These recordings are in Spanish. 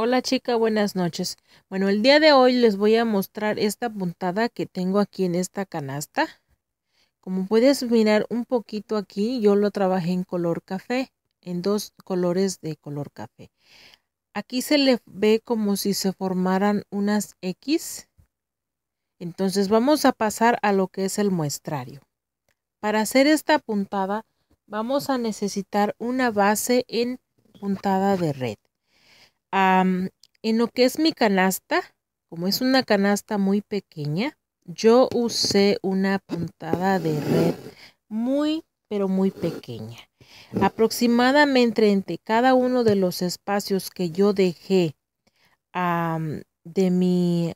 Hola chica, buenas noches. Bueno, el día de hoy les voy a mostrar esta puntada que tengo aquí en esta canasta. Como puedes mirar un poquito aquí, yo lo trabajé en color café, en dos colores de color café. Aquí se le ve como si se formaran unas X. Entonces vamos a pasar a lo que es el muestrario. Para hacer esta puntada vamos a necesitar una base en puntada de red en lo que es mi canasta, como es una canasta muy pequeña, yo usé una puntada de red muy, pero muy pequeña. Aproximadamente entre cada uno de los espacios que yo dejé de mi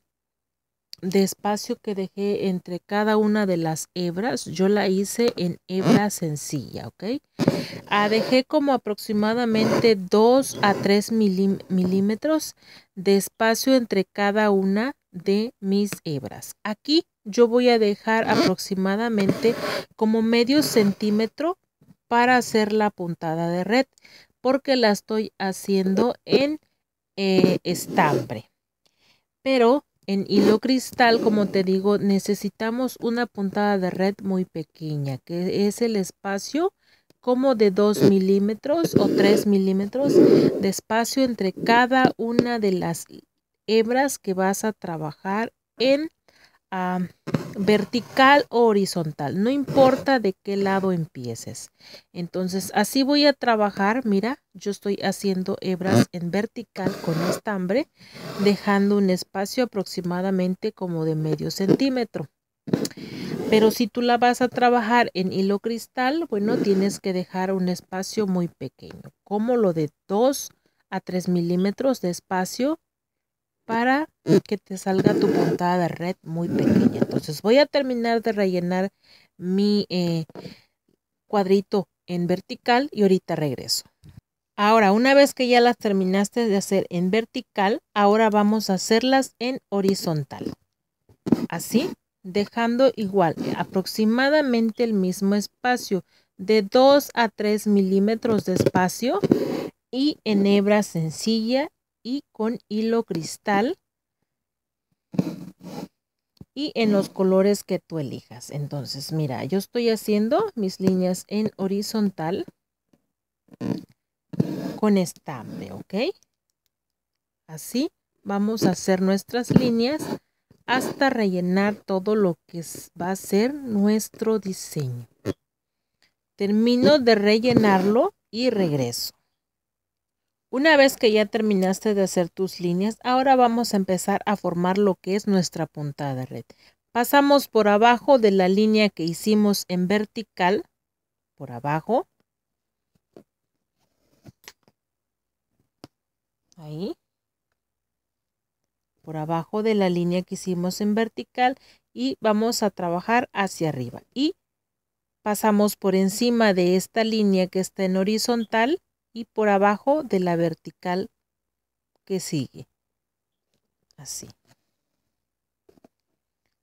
de espacio que dejé entre cada una de las hebras, yo la hice en hebra sencilla, ¿ok? Ah, dejé como aproximadamente 2 a 3 milímetros de espacio entre cada una de mis hebras. Aquí yo voy a dejar aproximadamente como medio centímetro para hacer la puntada de red, porque la estoy haciendo en eh, estambre. Pero en hilo cristal, como te digo, necesitamos una puntada de red muy pequeña, que es el espacio como de 2 milímetros o 3 milímetros de espacio entre cada una de las hebras que vas a trabajar en vertical o horizontal, no importa de qué lado empieces. Entonces, así voy a trabajar, mira, yo estoy haciendo hebras en vertical con estambre, dejando un espacio aproximadamente como de medio centímetro. Pero si tú la vas a trabajar en hilo cristal, bueno, tienes que dejar un espacio muy pequeño, como lo de 2 a 3 milímetros de espacio para que te salga tu puntada de red muy pequeña. Entonces voy a terminar de rellenar mi eh, cuadrito en vertical y ahorita regreso. Ahora, una vez que ya las terminaste de hacer en vertical, ahora vamos a hacerlas en horizontal. Así, dejando igual aproximadamente el mismo espacio de 2 a 3 milímetros de espacio y en hebra sencilla y con hilo cristal y en los colores que tú elijas. Entonces, mira, yo estoy haciendo mis líneas en horizontal con estambre, ¿ok? Así vamos a hacer nuestras líneas hasta rellenar todo lo que va a ser nuestro diseño. Termino de rellenarlo y regreso. Una vez que ya terminaste de hacer tus líneas, ahora vamos a empezar a formar lo que es nuestra puntada red. Pasamos por abajo de la línea que hicimos en vertical, por abajo. Ahí. Por abajo de la línea que hicimos en vertical y vamos a trabajar hacia arriba. Y pasamos por encima de esta línea que está en horizontal y por abajo de la vertical que sigue. Así.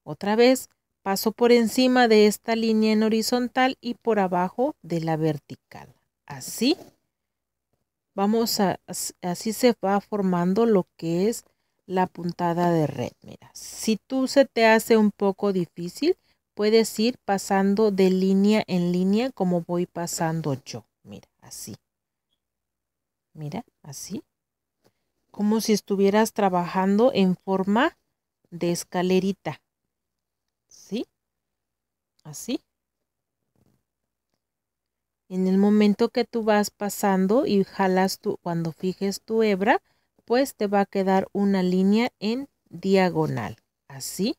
Otra vez paso por encima de esta línea en horizontal y por abajo de la vertical. Así. Vamos a, así se va formando lo que es la puntada de red. Mira, si tú se te hace un poco difícil, puedes ir pasando de línea en línea como voy pasando yo. Mira, así. Mira, así. Como si estuvieras trabajando en forma de escalerita. ¿Sí? Así. En el momento que tú vas pasando y jalas tu, cuando fijes tu hebra, pues te va a quedar una línea en diagonal. Así.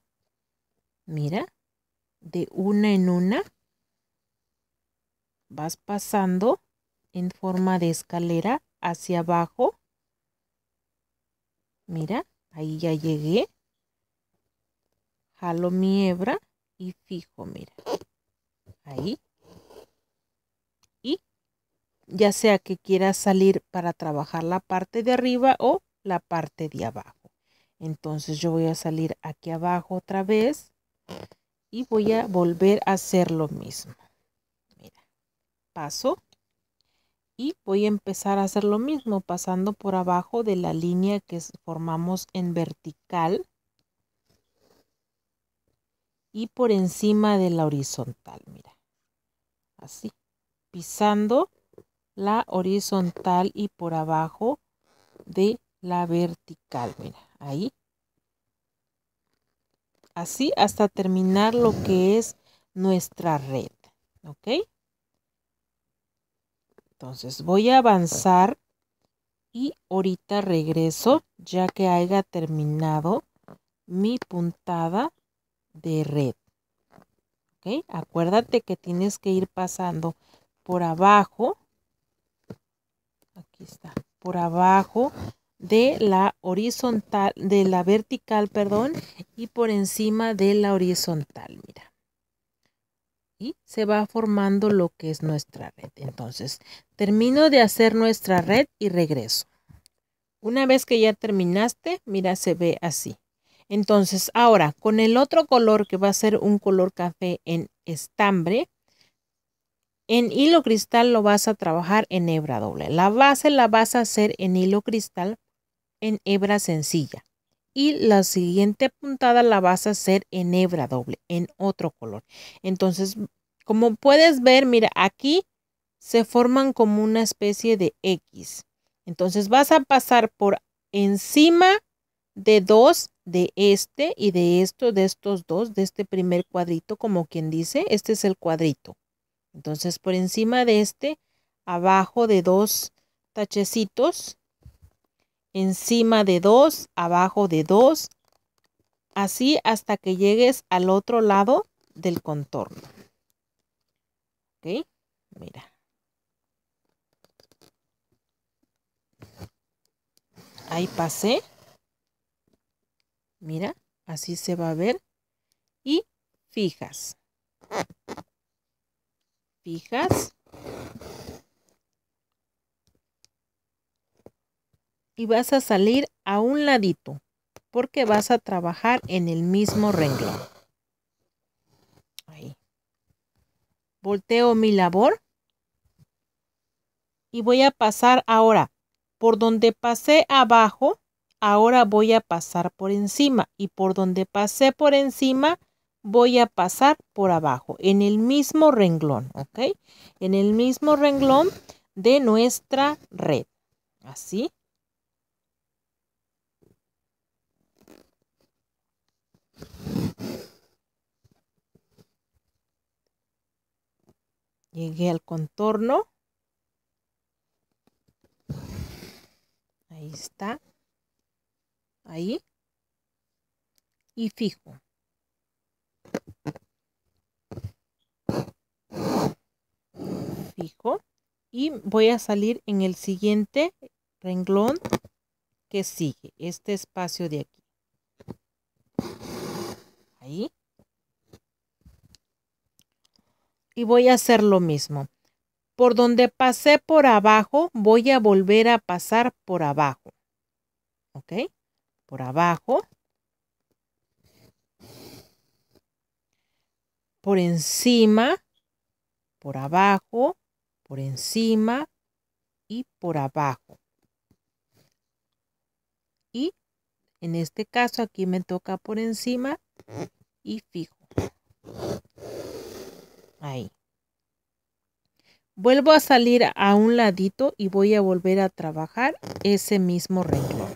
Mira, de una en una. Vas pasando en forma de escalera hacia abajo. Mira, ahí ya llegué. Jalo mi hebra y fijo, mira. Ahí. Ya sea que quieras salir para trabajar la parte de arriba o la parte de abajo. Entonces yo voy a salir aquí abajo otra vez y voy a volver a hacer lo mismo. Mira, paso y voy a empezar a hacer lo mismo pasando por abajo de la línea que formamos en vertical y por encima de la horizontal, mira, así, pisando la horizontal y por abajo de la vertical, mira, ahí. Así hasta terminar lo que es nuestra red, ¿ok? Entonces voy a avanzar y ahorita regreso ya que haya terminado mi puntada de red. ¿Ok? Acuérdate que tienes que ir pasando por abajo. Aquí está. Por abajo de la horizontal, de la vertical, perdón, y por encima de la horizontal, mira. Y se va formando lo que es nuestra red. Entonces, termino de hacer nuestra red y regreso. Una vez que ya terminaste, mira, se ve así. Entonces, ahora, con el otro color que va a ser un color café en estambre, en hilo cristal lo vas a trabajar en hebra doble. La base la vas a hacer en hilo cristal en hebra sencilla. Y la siguiente puntada la vas a hacer en hebra doble, en otro color. Entonces, como puedes ver, mira, aquí se forman como una especie de X. Entonces vas a pasar por encima de dos de este y de esto, de estos dos, de este primer cuadrito, como quien dice, este es el cuadrito. Entonces, por encima de este, abajo de dos tachecitos, encima de dos, abajo de dos, así hasta que llegues al otro lado del contorno. ¿Ok? Mira. Ahí pasé. Mira, así se va a ver. Y fijas. Y vas a salir a un ladito porque vas a trabajar en el mismo renglón. Ahí. Volteo mi labor. Y voy a pasar ahora por donde pasé abajo ahora voy a pasar por encima y por donde pasé por encima voy a pasar por abajo en el mismo renglón, ¿ok? En el mismo renglón de nuestra red. Así. Llegué al contorno. Ahí está ahí y fijo. Fijo y voy a salir en el siguiente renglón que sigue, este espacio de aquí. Ahí. Y voy a hacer lo mismo. Por donde pasé por abajo, voy a volver a pasar por abajo. ¿Ok? por abajo, por encima, por abajo, por encima y por abajo. Y en este caso aquí me toca por encima y fijo. Ahí. Vuelvo a salir a un ladito y voy a volver a trabajar ese mismo renglón.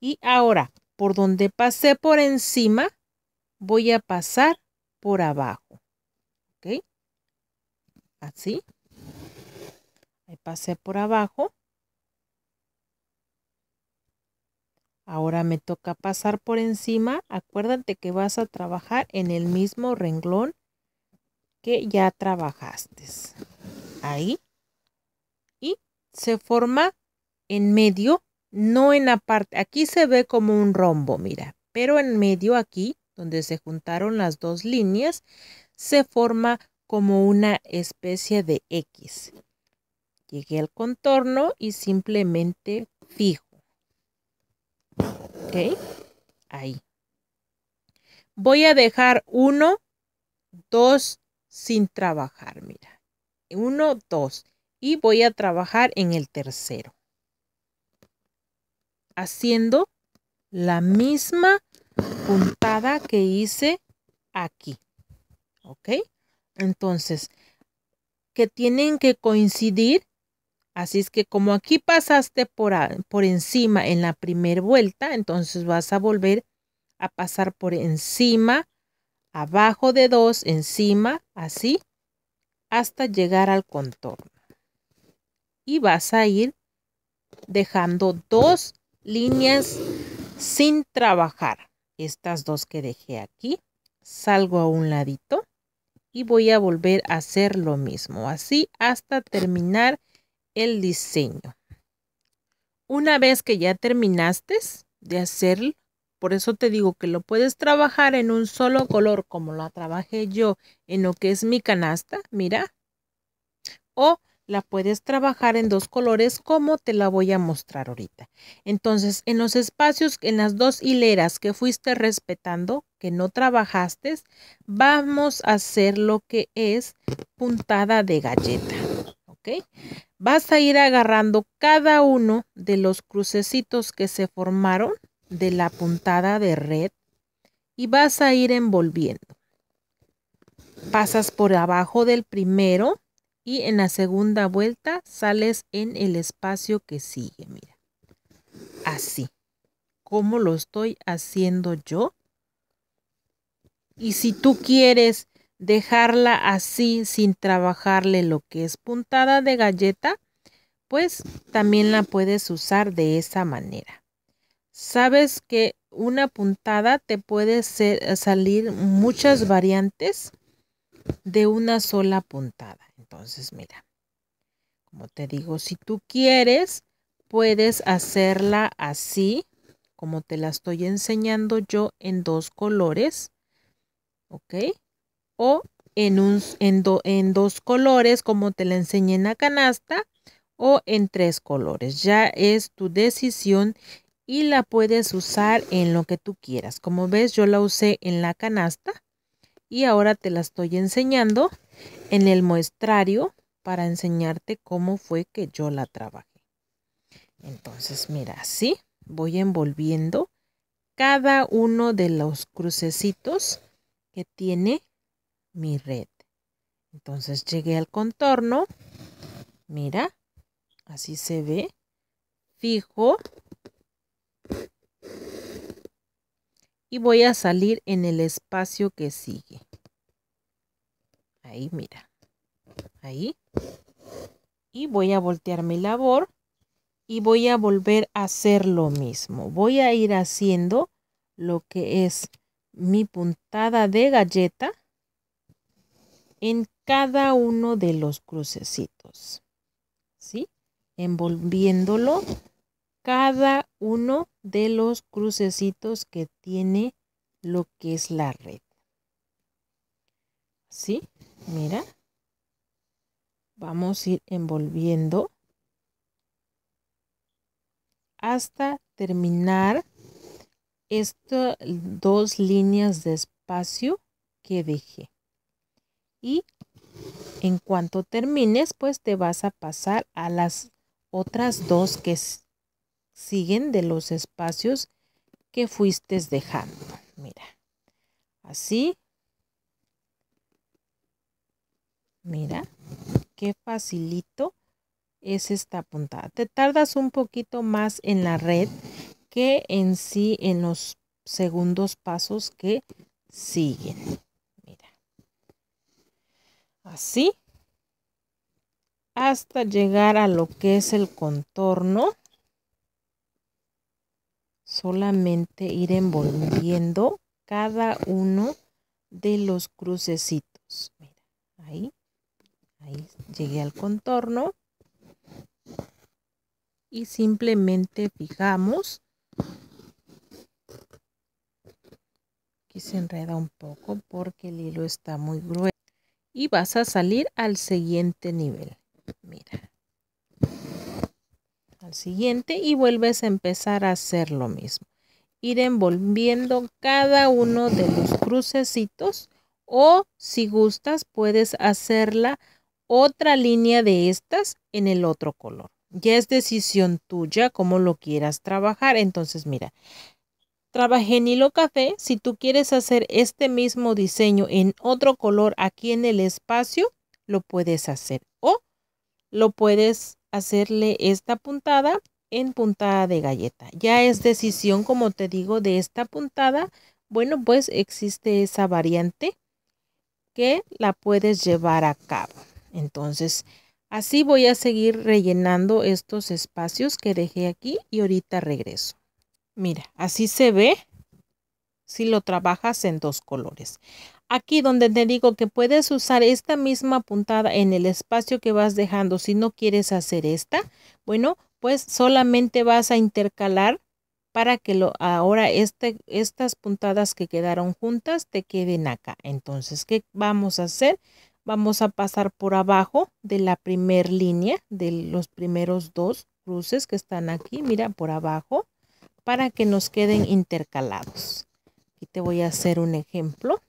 Y ahora, por donde pasé por encima, voy a pasar por abajo. Así. Ahí pasé por abajo. Ahora me toca pasar por encima. Acuérdate que vas a trabajar en el mismo renglón que ya trabajaste. Ahí. Y se forma en medio, no en la parte, aquí se ve como un rombo, mira, pero en medio aquí, donde se juntaron las dos líneas, se forma como una especie de X. Llegué al contorno y simplemente fijo. ¿Ok? Ahí. Voy a dejar uno, dos sin trabajar, mira. Uno, dos. Y voy a trabajar en el tercero. Haciendo la misma puntada que hice aquí. ¿Ok? Entonces, que tienen que coincidir. Así es que como aquí pasaste por, por encima en la primera vuelta, entonces vas a volver a pasar por encima, abajo de dos, encima, así, hasta llegar al contorno. Y vas a ir dejando dos líneas sin trabajar. Estas dos que dejé aquí, salgo a un ladito y voy a volver a hacer lo mismo, así hasta terminar el diseño. Una vez que ya terminaste de hacerlo, por eso te digo que lo puedes trabajar en un solo color como lo trabajé yo en lo que es mi canasta, mira. O la puedes trabajar en dos colores como te la voy a mostrar ahorita. Entonces, en los espacios, en las dos hileras que fuiste respetando, que no trabajaste, vamos a hacer lo que es puntada de galleta. ¿Ok? Vas a ir agarrando cada uno de los crucecitos que se formaron de la puntada de red y vas a ir envolviendo. Pasas por abajo del primero y en la segunda vuelta sales en el espacio que sigue, mira. Así, como lo estoy haciendo yo. Y si tú quieres dejarla así sin trabajarle lo que es puntada de galleta, pues también la puedes usar de esa manera. Sabes que una puntada te puede salir muchas variantes de una sola puntada. Entonces, mira, como te digo, si tú quieres, puedes hacerla así, como te la estoy enseñando yo en dos colores, ¿ok? O en, un, en, en dos colores, como te la enseñé en la canasta, o en tres colores. Ya es tu decisión y la puedes usar en lo que tú quieras. Como ves, yo la usé en la canasta y ahora te la estoy enseñando en el muestrario para enseñarte cómo fue que yo la trabajé. Entonces, mira, así voy envolviendo cada uno de los crucecitos que tiene mi red. Entonces llegué al contorno, mira, así se ve, fijo y voy a salir en el espacio que sigue. Ahí, mira. Ahí. Y voy a voltear mi labor y voy a volver a hacer lo mismo. Voy a ir haciendo lo que es mi puntada de galleta en cada uno de los crucecitos. ¿Sí? Envolviéndolo cada uno de los crucecitos que tiene lo que es la red. ¿Sí? Mira. Vamos a ir envolviendo hasta terminar estas dos líneas de espacio que dejé. Y en cuanto termines, pues te vas a pasar a las otras dos que siguen de los espacios que fuiste dejando. Mira, así Mira, qué facilito es esta puntada. Te tardas un poquito más en la red que en sí en los segundos pasos que siguen. Mira. Así. Hasta llegar a lo que es el contorno. Solamente ir envolviendo cada uno de los crucecitos. Mira, ahí. Ahí llegué al contorno. Y simplemente fijamos. Aquí se enreda un poco porque el hilo está muy grueso. Y vas a salir al siguiente nivel. Mira. Al siguiente y vuelves a empezar a hacer lo mismo. Ir envolviendo cada uno de los crucecitos o si gustas puedes hacerla otra línea de estas en el otro color. Ya es decisión tuya cómo lo quieras trabajar. Entonces, mira, trabajé en hilo café. Si tú quieres hacer este mismo diseño en otro color aquí en el espacio, lo puedes hacer. O lo puedes hacerle esta puntada en puntada de galleta. Ya es decisión, como te digo, de esta puntada. Bueno, pues existe esa variante que la puedes llevar a cabo. Entonces, así voy a seguir rellenando estos espacios que dejé aquí y ahorita regreso. Mira, así se ve si lo trabajas en dos colores. Aquí donde te digo que puedes usar esta misma puntada en el espacio que vas dejando si no quieres hacer esta, bueno, pues solamente vas a intercalar para que lo, ahora este, estas puntadas que quedaron juntas te queden acá. Entonces, ¿qué vamos a hacer? Vamos a pasar por abajo de la primer línea de los primeros dos cruces que están aquí, mira, por abajo, para que nos queden intercalados. Aquí te voy a hacer un ejemplo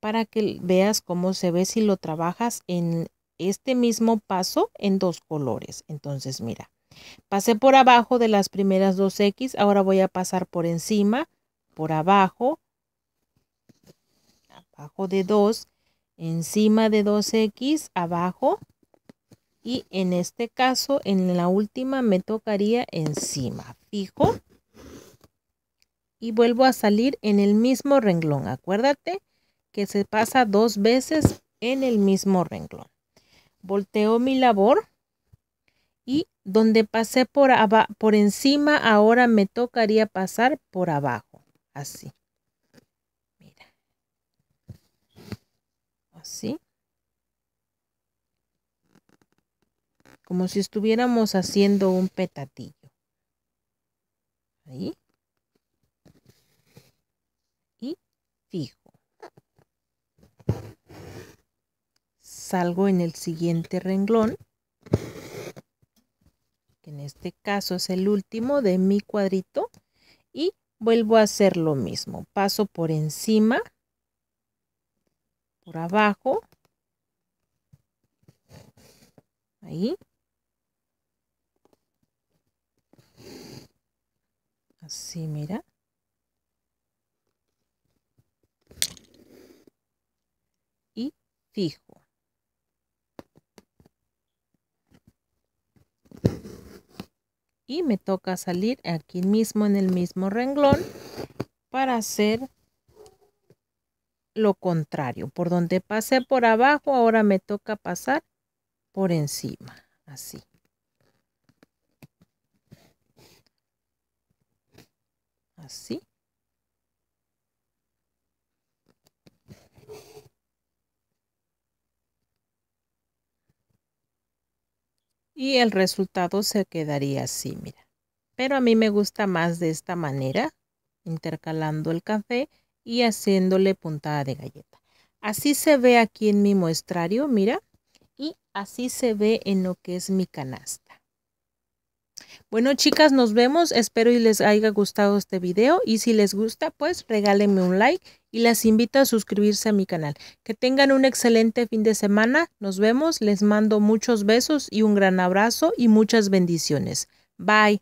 para que veas cómo se ve si lo trabajas en este mismo paso en dos colores. Entonces, mira, pasé por abajo de las primeras dos X, ahora voy a pasar por encima, por abajo, abajo de dos encima de 2x abajo y en este caso en la última me tocaría encima fijo y vuelvo a salir en el mismo renglón acuérdate que se pasa dos veces en el mismo renglón volteo mi labor y donde pasé por, por encima ahora me tocaría pasar por abajo así así. Como si estuviéramos haciendo un petatillo. Ahí. Y fijo. Salgo en el siguiente renglón. Que en este caso es el último de mi cuadrito. Y vuelvo a hacer lo mismo. Paso por encima por abajo. Ahí. Así, mira. Y fijo. Y me toca salir aquí mismo en el mismo renglón para hacer lo contrario. Por donde pasé por abajo, ahora me toca pasar por encima. Así. Así. Y el resultado se quedaría así, mira. Pero a mí me gusta más de esta manera, intercalando el café y haciéndole puntada de galleta. Así se ve aquí en mi muestrario, mira, y así se ve en lo que es mi canasta. Bueno, chicas, nos vemos. Espero y les haya gustado este video. Y si les gusta, pues regálenme un like y las invito a suscribirse a mi canal. Que tengan un excelente fin de semana. Nos vemos. Les mando muchos besos y un gran abrazo y muchas bendiciones. Bye.